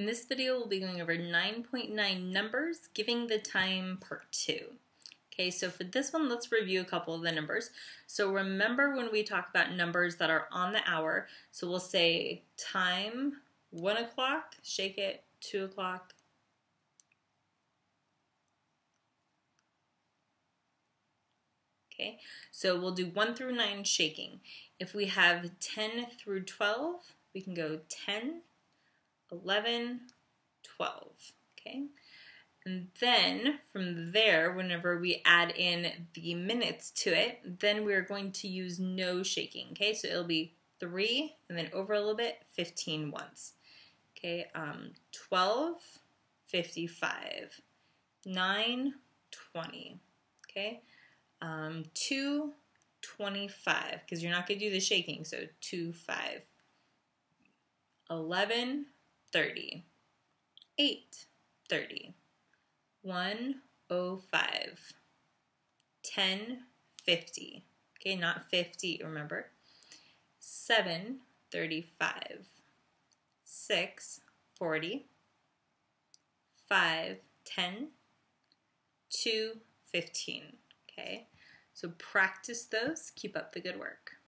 In this video, we'll be going over 9.9 numbers, giving the time part two. Okay, so for this one, let's review a couple of the numbers. So remember when we talk about numbers that are on the hour, so we'll say time, one o'clock, shake it, two o'clock, Okay, so we'll do 1 through 9 shaking. If we have 10 through 12, we can go 10, 11, 12. Okay, and then from there, whenever we add in the minutes to it, then we're going to use no shaking. Okay, so it'll be 3 and then over a little bit, 15 once. Okay, um, 12, 55, 9, 20. Okay, um, 225 because you're not going to do the shaking. So 2, 5. 11, 30. 8, 30. 1, 05. 10, 50. Okay, not 50, remember. 7, 35. 6, 40. 5, 10. 2, 15. Okay, so practice those. Keep up the good work.